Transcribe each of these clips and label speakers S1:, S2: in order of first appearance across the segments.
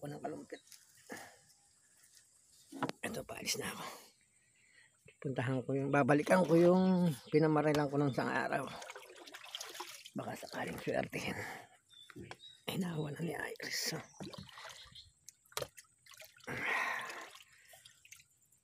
S1: ako ng kalumpit. Ito, paalis na ako. Puntahan ko yung, babalikan ko yung pinamarilan ko ng isang araw. Baka sakaling swertihin. Ay, nahawa na ni Iris.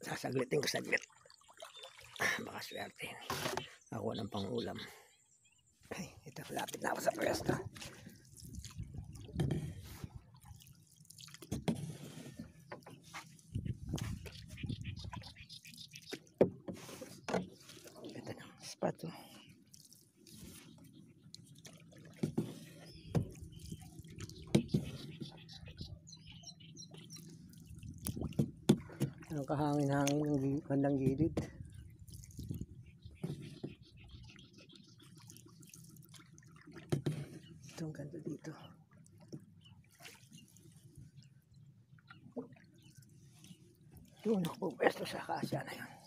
S1: Sasaglitin ko saglit. Baka swertihin. Ako ng pangulam. Ay, ito, lapit na ako sa pwesto. Ito na, spot. oh. Ang kahangin-hangin ng bandang gilid. Ito ang ganda dito. Doon ako pwesto sa kasya na yun.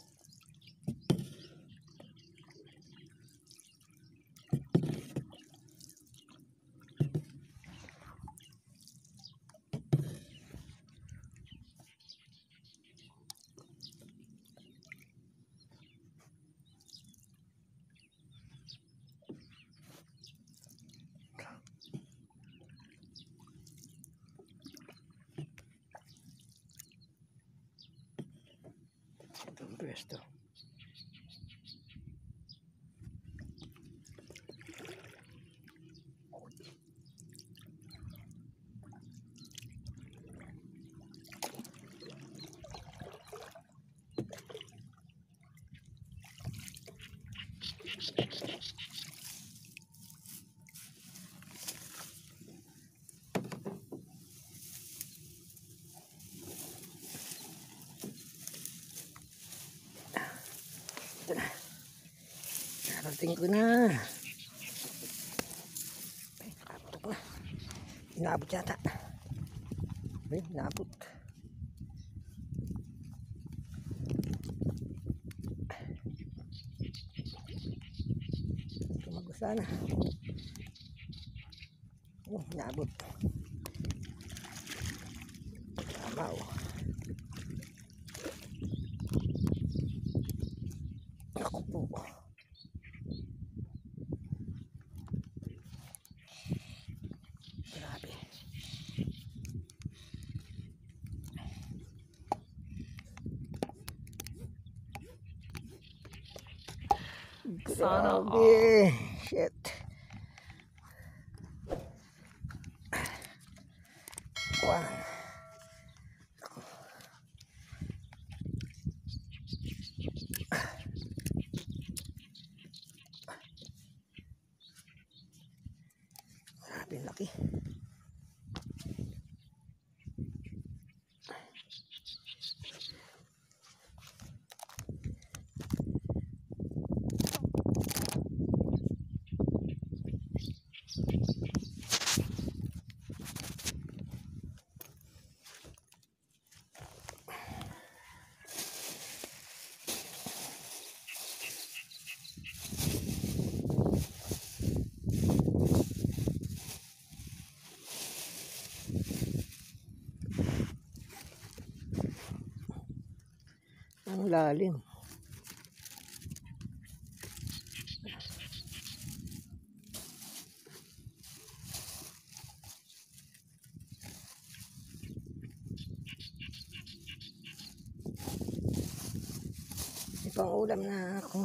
S1: Ito ang pwesto. Ito na. Narating ko na. Ay, nakaputok na. Inaabot yata. Ay, inaabot. Tumago sana. Oh, inaabot. Tama oh. Ako po. Grabe.
S2: Sana
S1: Grabe. Ang lalim. May pang ulam na ako.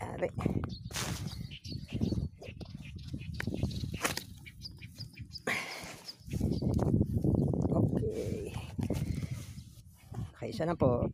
S1: Ari. Okay. Okay, isa na po.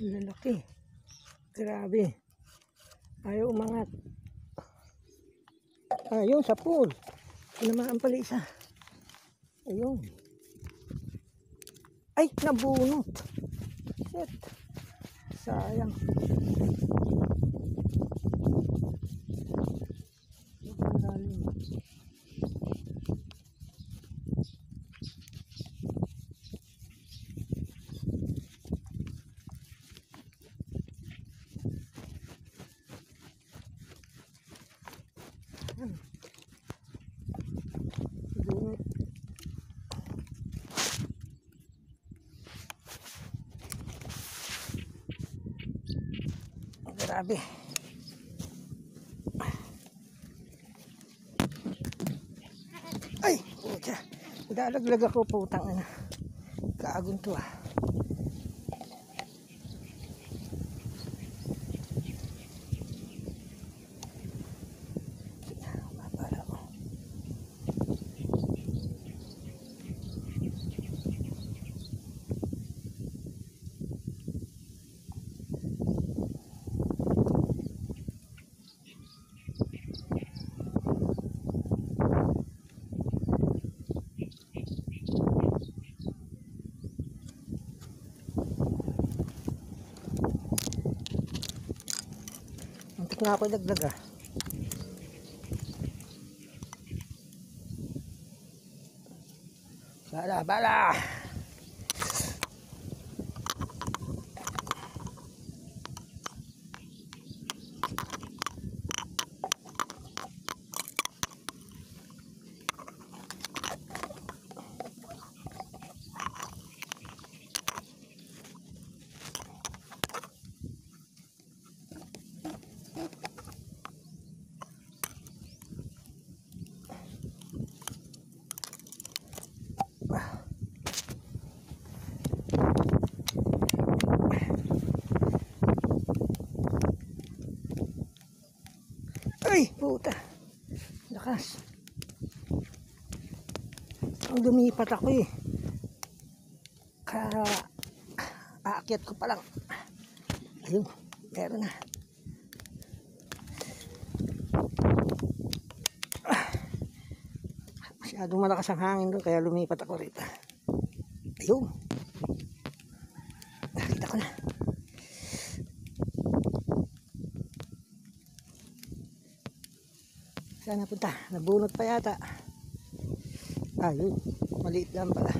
S1: Lalaki. Grabe. Ayaw umangat. Ayun, sa pool. Tinamaan pala isa. Ayun. Ay, nabunot. Shit. Sayang. Grabe. Ay, puta. Dadaglag ako putang ina. Kaagong to ah. Mapala ko. Na ako ilaglag ah. Bala, bala! Ay, puta. Lakas. Ang lumipat ako eh. Ka aakyat ko pa lang. Ayun, meron na. Ah. Masyadong malakas ang hangin doon kaya lumipat ako rito. Ayun. Nakita ko na. Saan napunta? Nabunot pa yata. Ayun, maliit lang pala.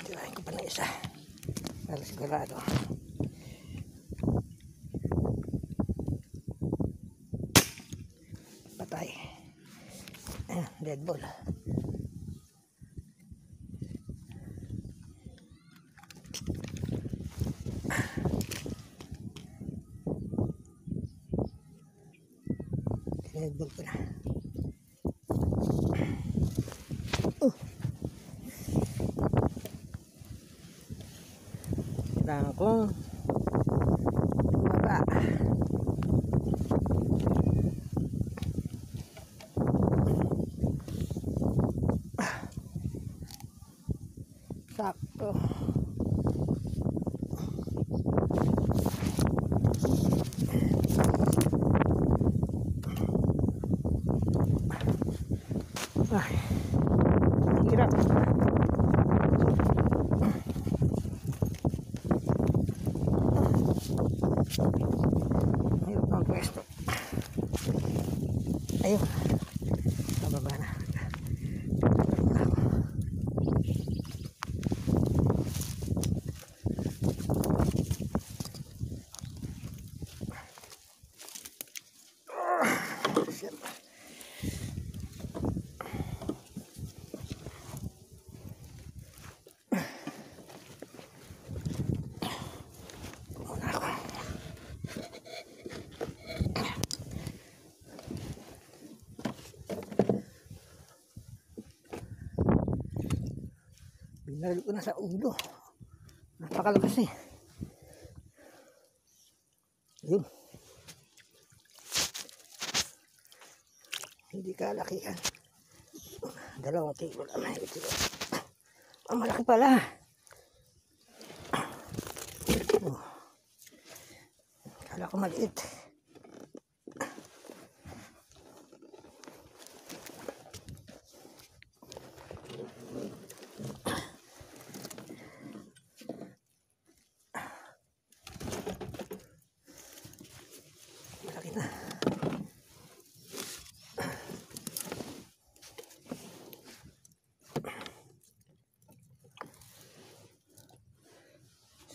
S1: Tirahin ko pa na isa. Para sigurado. Patay. Dead ball. 阳光 Ayun. Pababa na. Binaril ko na sa ulo. Napakalakas eh. Yun. Hindi kalakihan. Dalawang kilo lang. May kilo. Ang malaki pala. Oh. Kala ko maliit. Malaki na.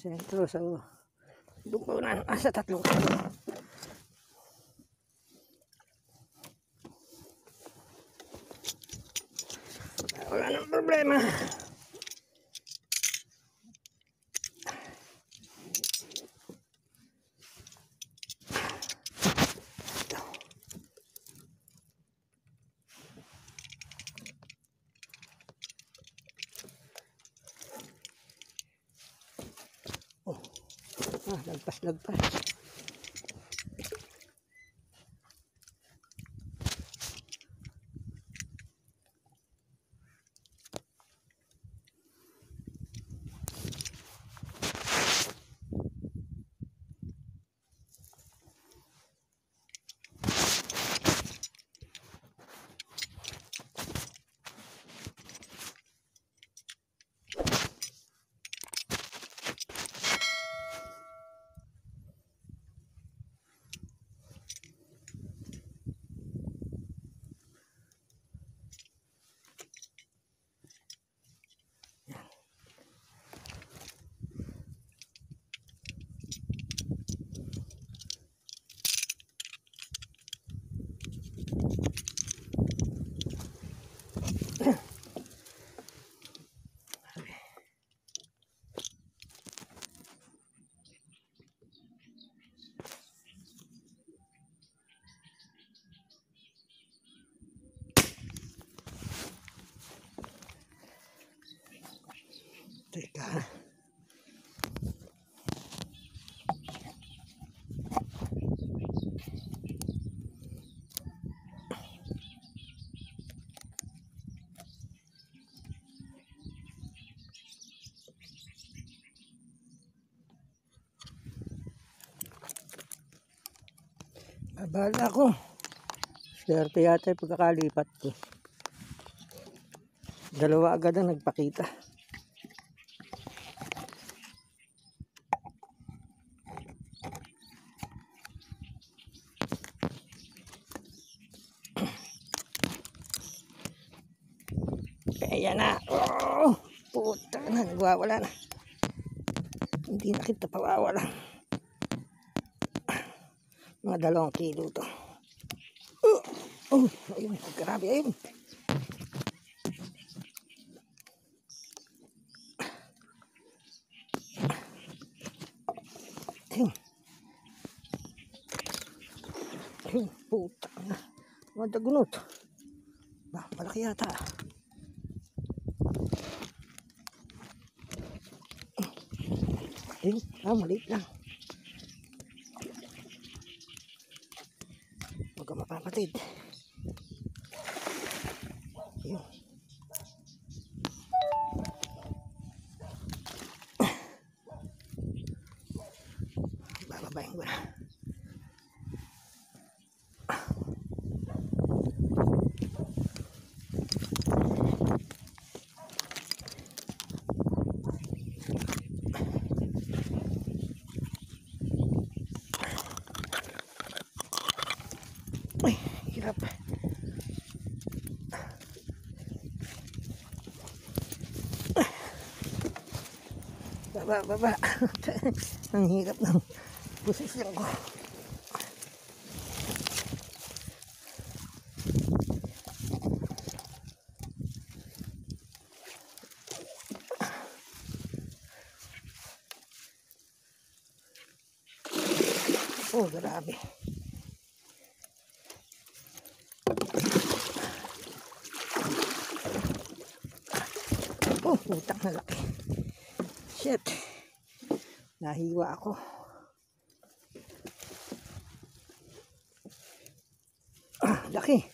S1: Sentro sa dukunan. Ah, sa tatlong kilo. Wala nang problema. Ito. Ah, Abala ko. Swerte yata yung pagkakalipat ko. Dalawa agad ang nagpakita. Ayan na. Oh, puta na. Nagwawala na. Hindi na kita pawawala. Mga dalawang kilo to. Oh, oh ayun. Grabe ayun. Ayun. Ayun. Puta na. Mga dagunot. Ba, malaki yata. Ayun. Ah, maliit lang. Huwag ka mapapatid. Ayun. Bababayin ko na. Baba, baba. Ang hirap ng posisyon ko. Oh, grabe. Oh, utang na laki. Shit. Nahiwa ako. Ah, laki.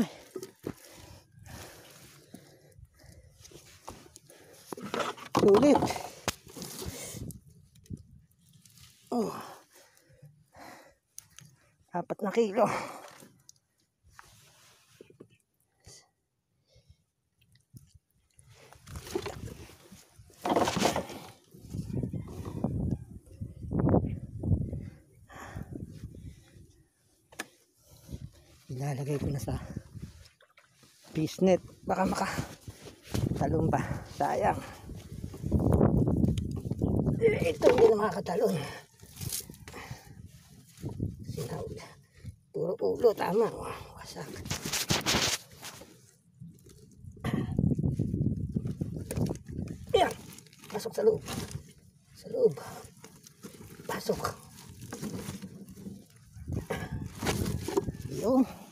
S1: Ay. Oh. Apat na kilo. Ilalagay ko na sa fish net. Baka maka talon pa. Sayang. Ito hindi na makakatalon. Sinawd. Puro ulo, tama. Wasak. Yan. Pasok sa loob. Sa loob. Pasok. Yung.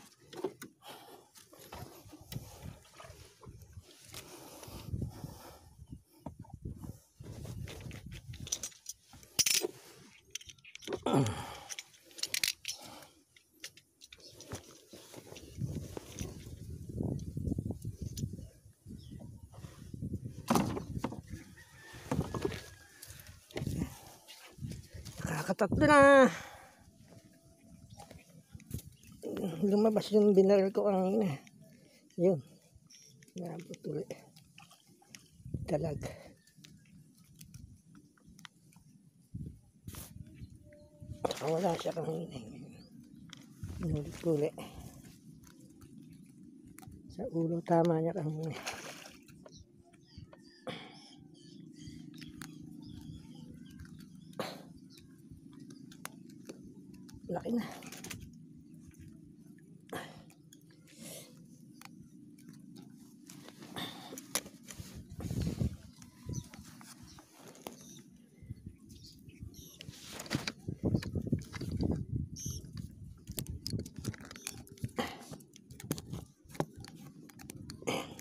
S1: Nakakatatlo na. Lumabas yung binaril ko kanina. Yun. Nabot ulit. Talag. Saka wala siya kanina. Inulit ulit. Sa ulo tama niya kanina. Laki na.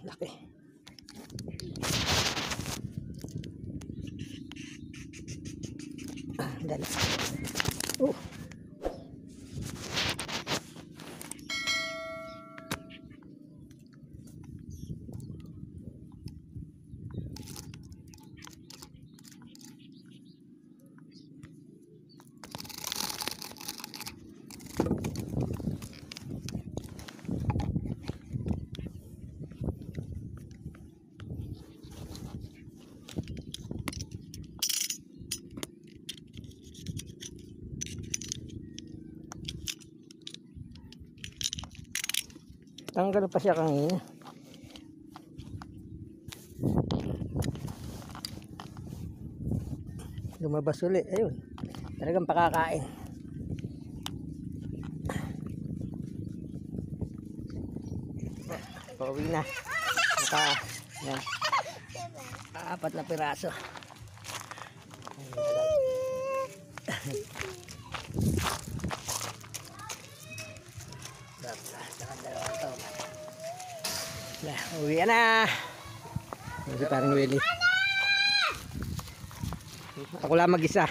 S1: Laki. Ah, dala. Oh. Tanggal pa siya kanina. Lumabas uli. Ayun. Talagang pakakain. Pauwi na. Naka, yan. Apat na piraso. Saka dalawa to. Na, uwi na. Kasi parang Willie. Ako lang mag-isa.